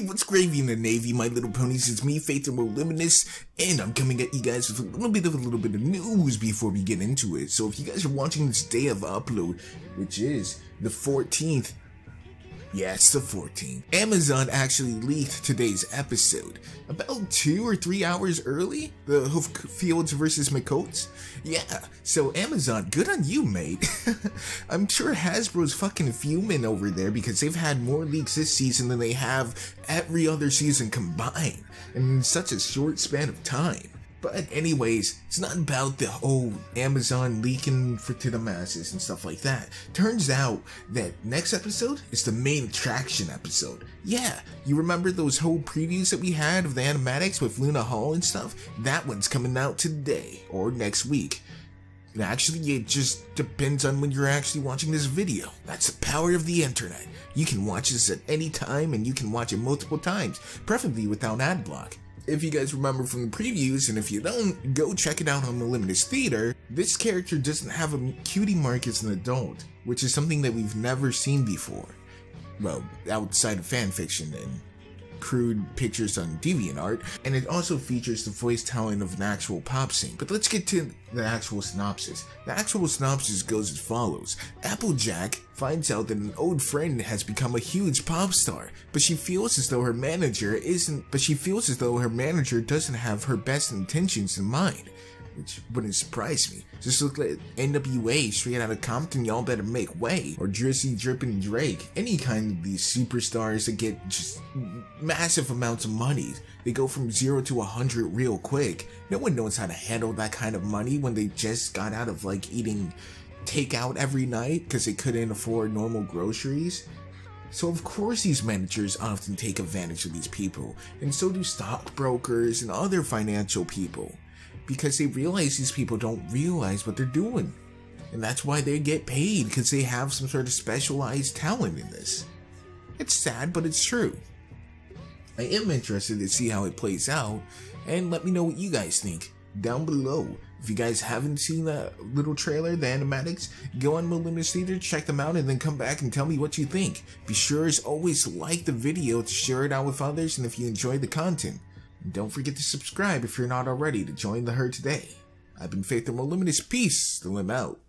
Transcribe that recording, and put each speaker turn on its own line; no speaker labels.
Hey, what's gravy in the Navy, my little ponies? It's me, Faith and Luminous, and I'm coming at you guys with a little bit of a little bit of news before we get into it. So if you guys are watching this day of upload, which is the 14th, it's the 14th. Amazon actually leaked today's episode about two or three hours early. The Hooffields versus McCoats. Yeah, so Amazon, good on you, mate. I'm sure Hasbro's fucking fuming over there because they've had more leaks this season than they have every other season combined in such a short span of time. But anyways, it's not about the whole Amazon leaking for to the masses and stuff like that. Turns out that next episode is the Mane Attraction episode. Yeah, you remember those whole previews that we had of the animatics with Lena Hall and stuff? That one's coming out today or next week. Actually, it just depends on when you're actually watching this video. That's the power of the internet. You can watch this at any time and you can watch it multiple times, preferably without ad block if you guys remember from the previews, and if you don't, go check it out on the Moliminous Theater, this character doesn't have a cutie mark as an adult, which is something that we've never seen before. Well, outside of fanfiction and crude pictures on DeviantArt, and it also features the voice talent of an actual pop scene. But let's get to the actual synopsis. The actual synopsis goes as follows. Applejack finds out that an old friend has become a huge pop star, but she feels as though her manager isn't, but she feels as though her manager doesn't have her best intentions in mind which wouldn't surprise me. Just look at NWA straight out of Compton, y'all better make way. Or Drizzy Drippin' Drake. Any kind of these superstars that get just massive amounts of money. They go from zero to a hundred real quick. No one knows how to handle that kind of money when they just got out of like eating takeout every night because they couldn't afford normal groceries. So of course these managers often take advantage of these people, and so do stockbrokers and other financial people because they realize these people don't realize what they're doing. And that's why they get paid because they have some sort of specialized talent in this. It's sad, but it's true. I am interested to see how it plays out, and let me know what you guys think down below. If you guys haven't seen that little trailer, the animatics, go on Moliminous Theater, check them out, and then come back and tell me what you think. Be sure as always like the video to share it out with others, and if you enjoy the content. Don't forget to subscribe if you're not already to join the herd today. I've been Faith and Luminous. Peace. The limb out.